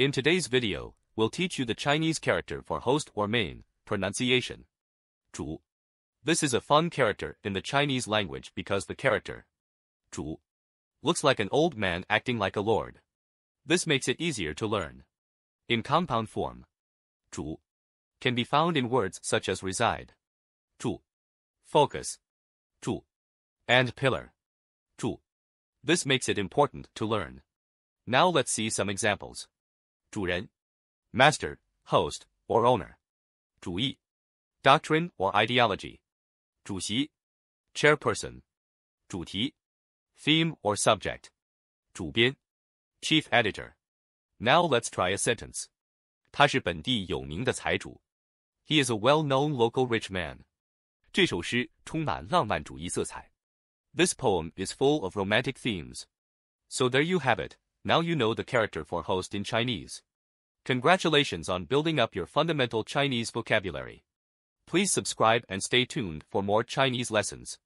In today's video, we'll teach you the Chinese character for host or main, pronunciation. 主. This is a fun character in the Chinese language because the character 主 looks like an old man acting like a lord. This makes it easier to learn. In compound form, 住 can be found in words such as reside, 注, focus, 柱, and pillar, 主. This makes it important to learn. Now let's see some examples. 主人 master, host, or owner. 主义 doctrine or ideology. 主席 chairperson. 主题 theme or subject. 主编 chief editor. Now let's try a sentence. 他是本地有名的财主。He is a well-known local rich man. 这首诗充满浪漫主义色彩。This poem is full of romantic themes. So there you have it. Now you know the character for host in Chinese. Congratulations on building up your fundamental Chinese vocabulary. Please subscribe and stay tuned for more Chinese lessons.